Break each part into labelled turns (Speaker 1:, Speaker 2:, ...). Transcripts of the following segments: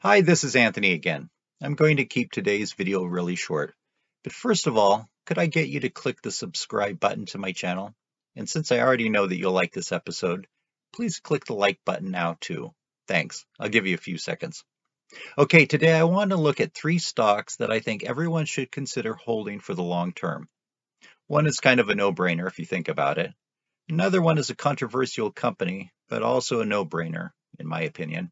Speaker 1: Hi, this is Anthony again. I'm going to keep today's video really short. But first of all, could I get you to click the subscribe button to my channel? And since I already know that you'll like this episode, please click the like button now too. Thanks. I'll give you a few seconds. Okay, today I want to look at three stocks that I think everyone should consider holding for the long term. One is kind of a no-brainer if you think about it. Another one is a controversial company, but also a no-brainer, in my opinion.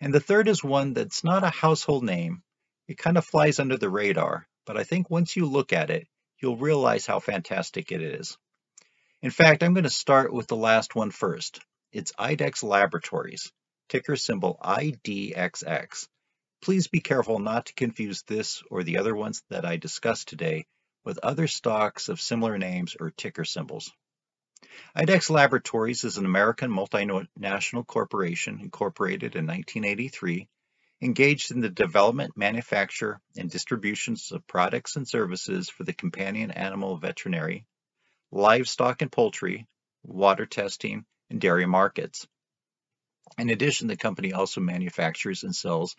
Speaker 1: And the third is one that's not a household name. It kind of flies under the radar, but I think once you look at it, you'll realize how fantastic it is. In fact, I'm going to start with the last one first. It's IDEXX Laboratories, ticker symbol IDXX. Please be careful not to confuse this or the other ones that I discussed today with other stocks of similar names or ticker symbols. IDEXX Laboratories is an American multinational corporation incorporated in 1983, engaged in the development, manufacture, and distributions of products and services for the companion animal veterinary, livestock and poultry, water testing, and dairy markets. In addition, the company also manufactures and sells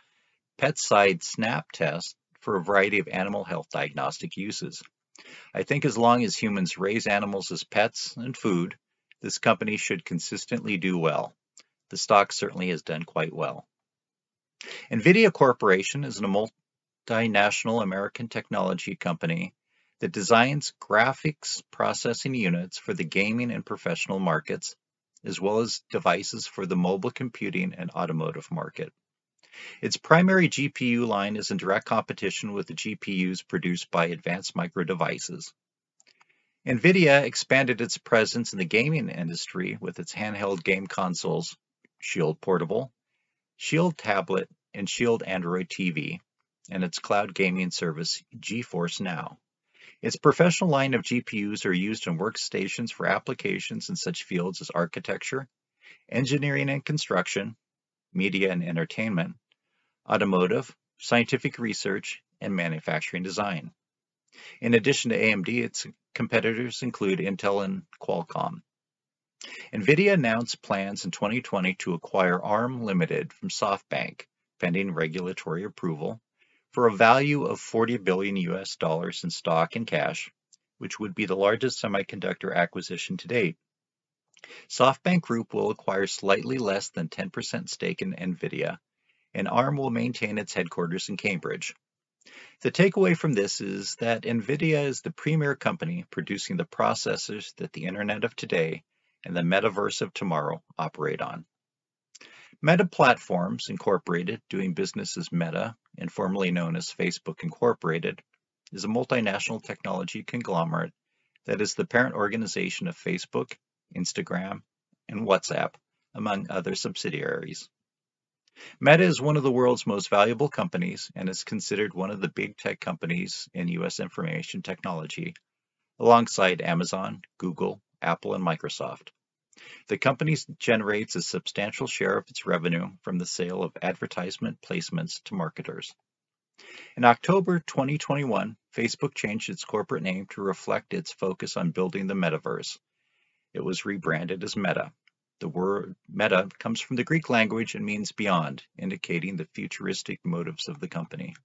Speaker 1: PetSide Snap tests for a variety of animal health diagnostic uses. I think as long as humans raise animals as pets and food, this company should consistently do well. The stock certainly has done quite well. NVIDIA Corporation is a multinational American technology company that designs graphics processing units for the gaming and professional markets, as well as devices for the mobile computing and automotive market. Its primary GPU line is in direct competition with the GPUs produced by Advanced Micro Devices. NVIDIA expanded its presence in the gaming industry with its handheld game consoles, Shield Portable, Shield Tablet, and Shield Android TV, and its cloud gaming service, GeForce Now. Its professional line of GPUs are used in workstations for applications in such fields as architecture, engineering and construction, media and entertainment, automotive, scientific research, and manufacturing design. In addition to AMD, its competitors include Intel and Qualcomm. NVIDIA announced plans in 2020 to acquire ARM Limited from SoftBank, pending regulatory approval, for a value of 40 billion US dollars in stock and cash, which would be the largest semiconductor acquisition to date. SoftBank Group will acquire slightly less than 10% stake in NVIDIA and ARM will maintain its headquarters in Cambridge. The takeaway from this is that NVIDIA is the premier company producing the processors that the Internet of today and the metaverse of tomorrow operate on. Meta Platforms Incorporated, doing business as Meta and formerly known as Facebook Incorporated, is a multinational technology conglomerate that is the parent organization of Facebook, Instagram, and WhatsApp, among other subsidiaries. Meta is one of the world's most valuable companies and is considered one of the big tech companies in US information technology, alongside Amazon, Google, Apple, and Microsoft. The company generates a substantial share of its revenue from the sale of advertisement placements to marketers. In October 2021, Facebook changed its corporate name to reflect its focus on building the metaverse. It was rebranded as Meta. The word meta comes from the Greek language and means beyond, indicating the futuristic motives of the company.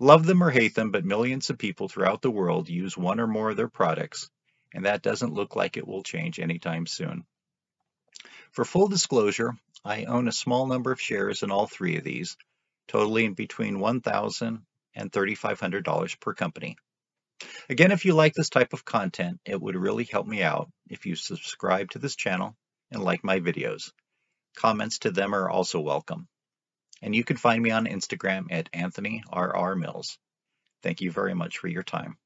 Speaker 1: Love them or hate them, but millions of people throughout the world use one or more of their products, and that doesn't look like it will change anytime soon. For full disclosure, I own a small number of shares in all three of these, totaling between $1,000 and $3,500 per company. Again, if you like this type of content, it would really help me out if you subscribe to this channel and like my videos. Comments to them are also welcome. And you can find me on Instagram at Anthony R. R. Mills. Thank you very much for your time.